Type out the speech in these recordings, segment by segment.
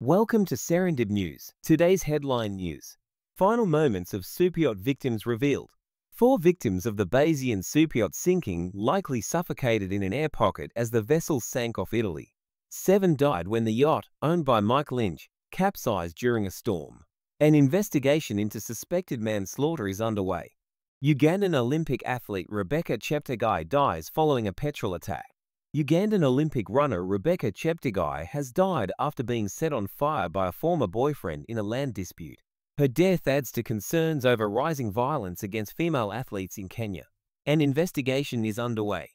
Welcome to Serendib News. Today's headline news. Final moments of superyacht victims revealed. Four victims of the Bayesian superyacht sinking likely suffocated in an air pocket as the vessel sank off Italy. Seven died when the yacht, owned by Mike Lynch, capsized during a storm. An investigation into suspected manslaughter is underway. Ugandan Olympic athlete Rebecca Cheptegei dies following a petrol attack. Ugandan Olympic runner Rebecca Cheptegei has died after being set on fire by a former boyfriend in a land dispute. Her death adds to concerns over rising violence against female athletes in Kenya. An investigation is underway.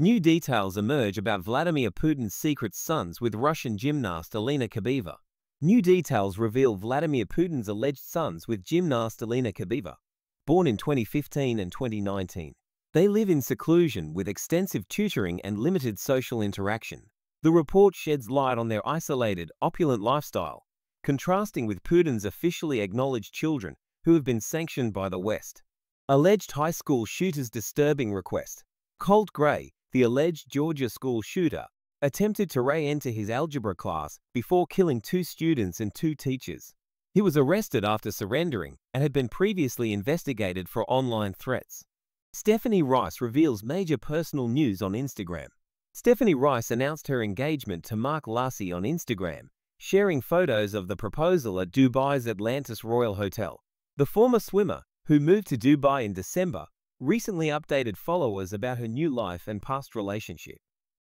New details emerge about Vladimir Putin's secret sons with Russian gymnast Alina Kabaeva. New details reveal Vladimir Putin's alleged sons with gymnast Alina Kabaeva, born in 2015 and 2019. They live in seclusion with extensive tutoring and limited social interaction. The report sheds light on their isolated, opulent lifestyle, contrasting with Putin's officially acknowledged children who have been sanctioned by the West. Alleged high school shooter's disturbing request. Colt Gray, the alleged Georgia school shooter, attempted to re-enter his algebra class before killing two students and two teachers. He was arrested after surrendering and had been previously investigated for online threats. Stephanie Rice reveals major personal news on Instagram. Stephanie Rice announced her engagement to Mark Lassey on Instagram, sharing photos of the proposal at Dubai's Atlantis Royal Hotel. The former swimmer, who moved to Dubai in December, recently updated followers about her new life and past relationship.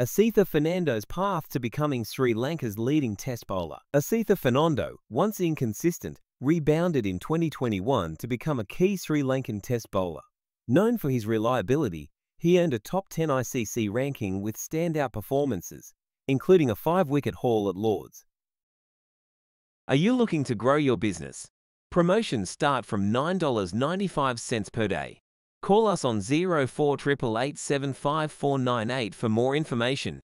Asitha Fernando's path to becoming Sri Lanka's leading test bowler. Asitha Fernando, once inconsistent, rebounded in 2021 to become a key Sri Lankan test bowler. Known for his reliability, he earned a top 10 ICC ranking with standout performances, including a five-wicket haul at Lords. Are you looking to grow your business? Promotions start from $9.95 per day. Call us on 0488755498 for more information.